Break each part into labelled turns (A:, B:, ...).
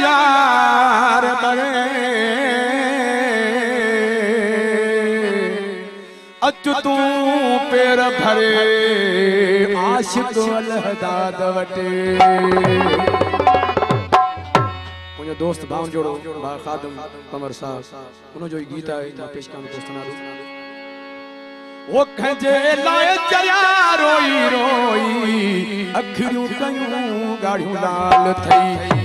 A: यार बणे अच तूं पेर भरे, आशिक अलहदाद वटे मुंहिंजो दोस्त भाउनि जोड़ो भा ख़ादम कमर साहब। उन जो गीत आहे माँ पेश कयां दोस्त नालो वो खजे लाए चया रोई रोई। अखरियूं कयूं गाढ़ियूं लाल थई।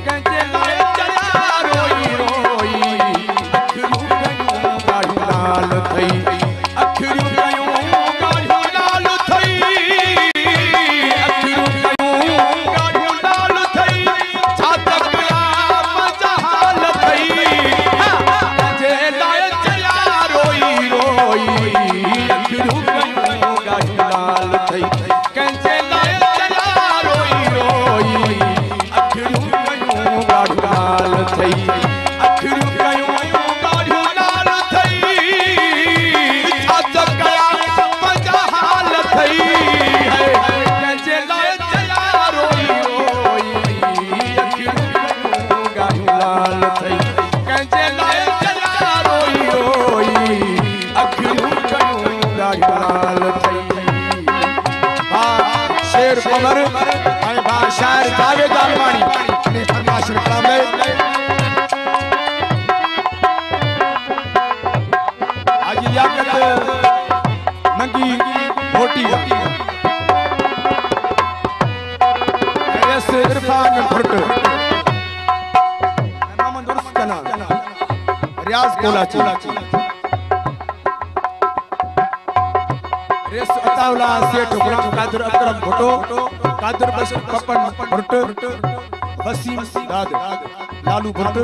A: कमर ऐं शाइर जावेद आलवाणी ने फरमाइश कलाम आज लियाकत मंगी भोटी एस इरफान कना रियाज कोलाची। अतावला सेठ गुलाम कादर अकरम भुट्टो कादर बस पपन भुट्ट वसीम दाद, लालू भुट्ट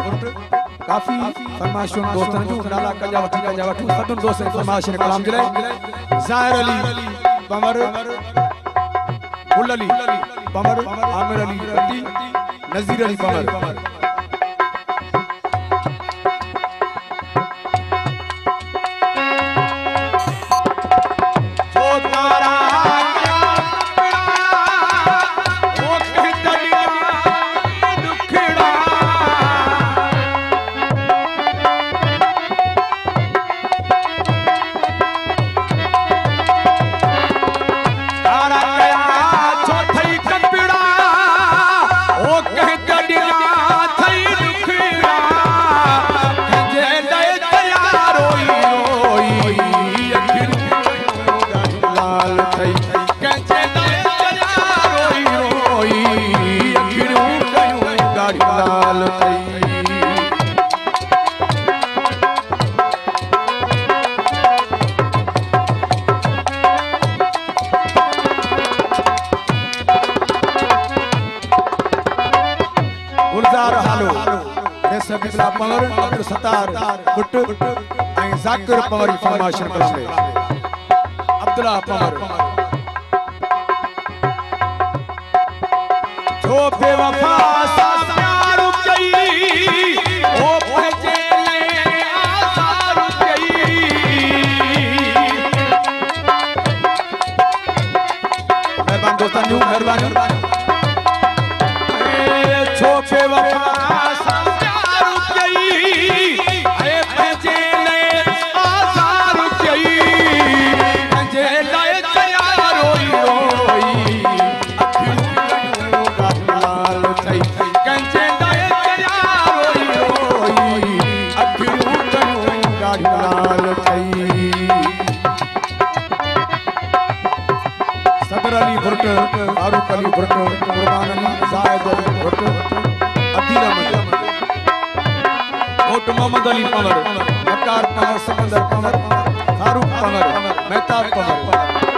A: काफ़ी फरमाइशों दोस्तन जो नाला कंजा वठी कंजा वठी, सदन दोस्तन फरमाइश कलाम जे लाइ ज़ाहिर अली पमर गुल अली पमर आमिर अली रती नज़ीर अली पमर बिबला पवर अब्दुल सत्तार गुट ऐं ज़ाकिर पवर फरमाइश कलाम अब्दुल्ला पवर। जो बेवफा सां प्यार कई ओ कई महिरबानी दोस्तनि जूं महिरबानी छो बेवफा फारूक अली भुट कुर्बान अली भुट अदील कोट मोहम्मद अली पवर बकार पवर सिकंदर पवर फारूक पवर, मेहताब पवर।